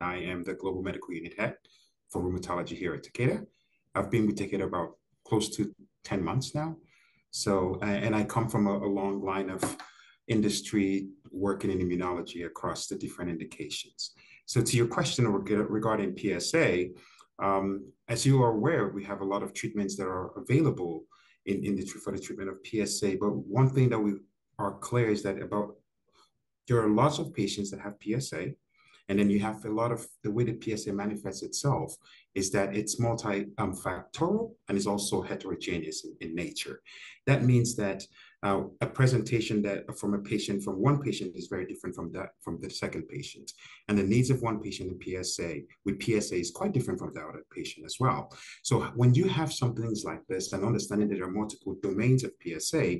I am the Global Medical Unit Head for Rheumatology here at Takeda. I've been with Takeda about close to 10 months now. So, and I come from a, a long line of industry working in immunology across the different indications. So to your question regarding PSA, um, as you are aware, we have a lot of treatments that are available in, in the, for the treatment of PSA. But one thing that we are clear is that about there are lots of patients that have PSA, and then you have a lot of the way the PSA manifests itself is that it's multi-factorial um, and is also heterogeneous in, in nature. That means that uh, a presentation that from a patient from one patient is very different from that from the second patient. And the needs of one patient in psa with psa is quite different from the other patient as well. So when you have some things like this and understanding that there are multiple domains of psa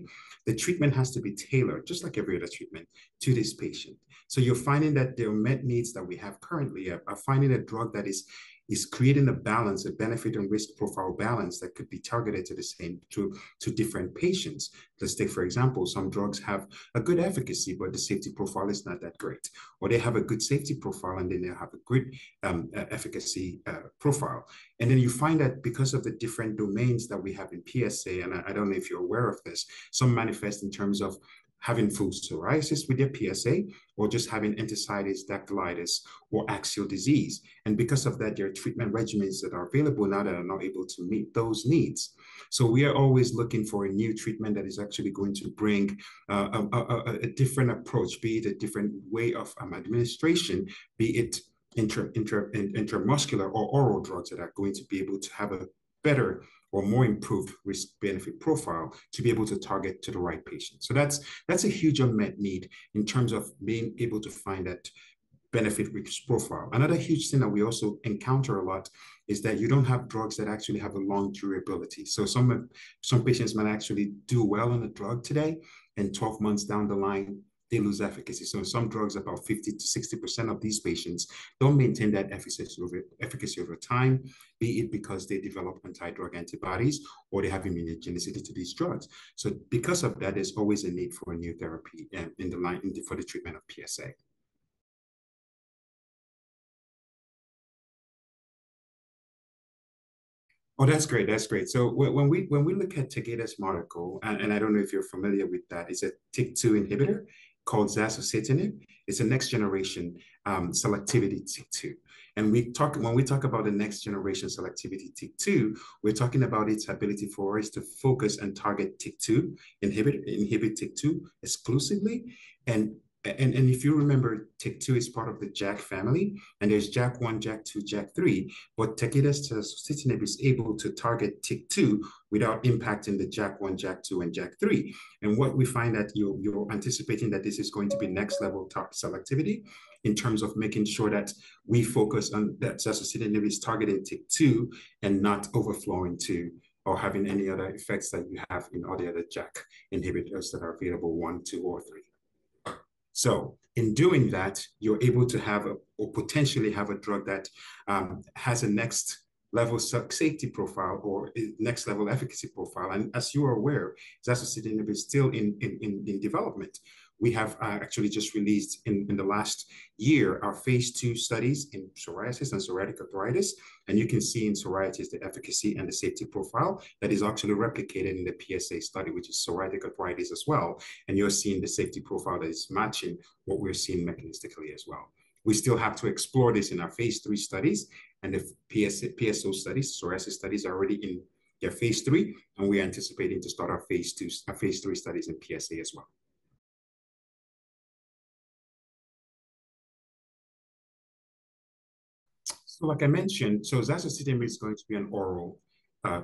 the treatment has to be tailored just like every other treatment to this patient. So you're finding that the met needs that we have currently are, are finding a drug that is is creating a balance, a benefit and risk profile balance that could be targeted to the same to, to different patients. Let's take, for example, some drugs have a good efficacy, but the safety profile is not that great. Or they have a good safety profile and then they have a good um, efficacy uh, profile. And then you find that because of the different domains that we have in PSA, and I, I don't know if you're aware of this, some manifest in terms of having full psoriasis with their PSA or just having enthesitis, dactylitis, or axial disease. And because of that, there are treatment regimens that are available now that are not able to meet those needs. So we are always looking for a new treatment that is actually going to bring uh, a, a, a, different approach, be it a different way of um, administration, be it intra, intra, intramuscular or oral drugs that are going to be able to have a better or more improved risk benefit profile to be able to target to the right patient. So that's that's a huge unmet need in terms of being able to find that benefit risk profile. Another huge thing that we also encounter a lot is that you don't have drugs that actually have a long durability. So some of some patients might actually do well on a drug today, and 12 months down the line, they lose efficacy. So some drugs, about 50 to 60% of these patients don't maintain that efficacy over, efficacy over time, be it because they develop anti-drug antibodies or they have immunogenicity to these drugs. So because of that, there's always a need for a new therapy uh, in the line in the, for the treatment of PSA. Oh, that's great. That's great. So when we when we look at Takeda's molecule, and, and I don't know if you're familiar with that, it's a TYK2 inhibitor called zasocitinib. It's a next generation um, selectivity TYK2. And we talk when we talk about the next generation selectivity TYK2, we're talking about its ability for us to focus and target TYK2, inhibit inhibit TYK2 exclusively, and and, and if you remember, TYK2 is part of the JAK family, and there's JAK 1, JAK 2, JAK 3. but Takeda's zasocitinib is able to target TYK2 without impacting the JAK 1, JAK 2, and JAK 3. And what we find that you, you're anticipating that this is going to be next level top selectivity in terms of making sure that we focus on that zasocitinib is targeting TYK2 and not overflowing to or having any other effects that you have in all the other JAK inhibitors that are available, one, two, or three. So in doing that, you're able to have a, or potentially have a drug that um, has a next level safety profile or next level efficacy profile. And as you are aware, zasocitinib is still in, in, in, in development we have uh, actually just released in, in the last year our phase two studies in psoriasis and psoriatic arthritis. And you can see in psoriasis the efficacy and the safety profile that is actually replicated in the PSA study, which is psoriatic arthritis as well. And you're seeing the safety profile that is matching what we're seeing mechanistically as well. We still have to explore this in our phase three studies, and the PS, PSO studies, psoriasis studies, are already in their phase three, and we're anticipating to start our phase two, our phase three studies in PSA as well. So like I mentioned, so zasocitinib is going to be an oral uh,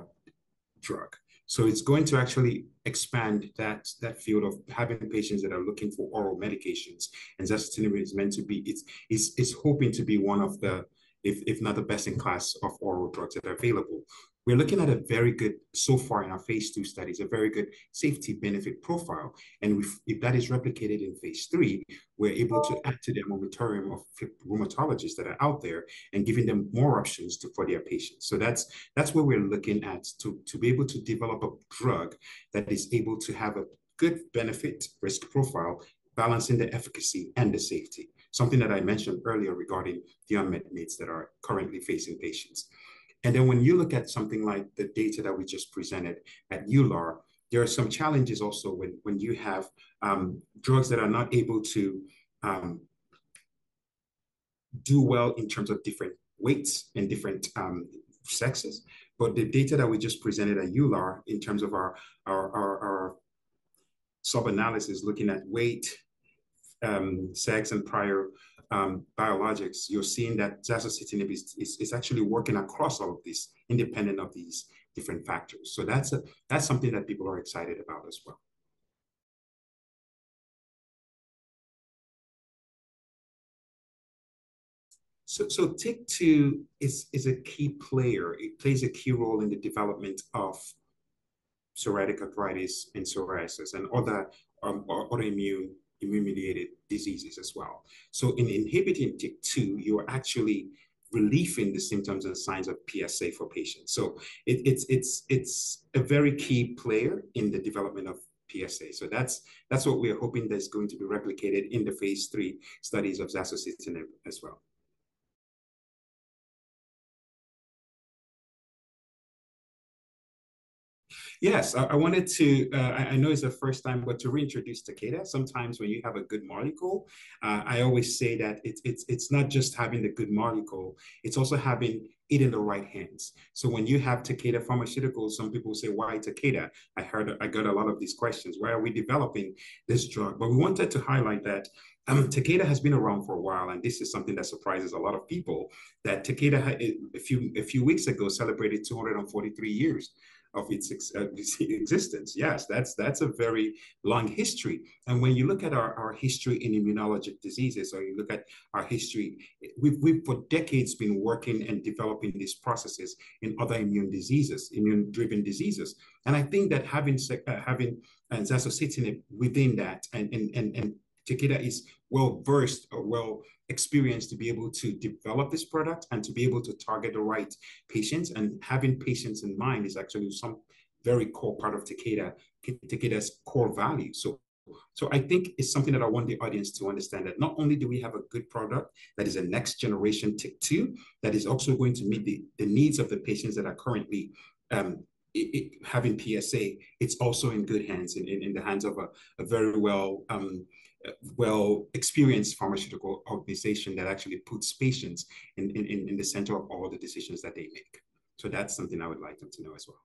drug. So it's going to actually expand that, that field of having patients that are looking for oral medications. And zasocitinib is meant to be, it's, it's, it's hoping to be one of the, if, if not the best in class of oral drugs that are available. We're looking at a very good, so far in our phase two studies, a very good safety benefit profile. And if, if that is replicated in phase three, we're able to add to the armamentarium of rheumatologists that are out there and giving them more options to, for their patients. So that's that's where we're looking at to, to be able to develop a drug that is able to have a good benefit risk profile, balancing the efficacy and the safety. something that I mentioned earlier regarding the unmet needs that are currently facing patients. And then when you look at something like the data that we just presented at EULAR, there are some challenges also when, when you have um, drugs that are not able to um, do well in terms of different weights and different um, sexes. But the data that we just presented at EULAR in terms of our, our, our, our sub-analysis looking at weight, um, sex, and prior um, biologics, you're seeing that zasocitinib is, is, is, actually working across all of these, independent of these different factors. So that's a, that's something that people are excited about as well. So, so TYK2 is, is a key player. It plays a key role in the development of psoriatic arthritis and psoriasis and other um, autoimmune immune-mediated diseases as well. So in inhibiting TYK2, you're actually relieving the symptoms and signs of PSA for patients. So it, it's it's it's a very key player in the development of PSA. So that's that's what we're hoping that's going to be replicated in the phase three studies of zasocitinib as well. Yes, I, I wanted to, uh, I, I, know it's the first time, but to reintroduce Takeda, sometimes when you have a good molecule, uh, I always say that it's, it's, it's not just having the good molecule, it's also having it in the right hands. So when you have Takeda Pharmaceuticals, some people say, why Takeda? I heard, I got a lot of these questions. Why are we developing this drug? But we wanted to highlight that um, Takeda has been around for a while, and this is something that surprises a lot of people. That Takeda, a few a few weeks ago, celebrated 243 years of its, ex uh, existence. Yes, that's that's a very long history. And when you look at our, our history in immunologic diseases, or you look at our history, we've, we've for decades been working and developing these processes in other immune diseases, immune-driven diseases. And I think that having uh, having uh, zasocitinib within that and, and, and, and Takeda is well versed or well experienced to be able to develop this product and to be able to target the right patients. And having patients in mind is actually some very core part of Takeda, Takeda's core value. So so I think it's something that I want the audience to understand that not only do we have a good product that is a next generation TYK2 that is also going to meet the, the needs of the patients that are currently um, it, it, having PSA, it's also in good hands, in, in, in the hands of a, a very well um, well experienced pharmaceutical organization that actually puts patients in, in, in the center of all the decisions that they make. So that's something I would like them to know as well.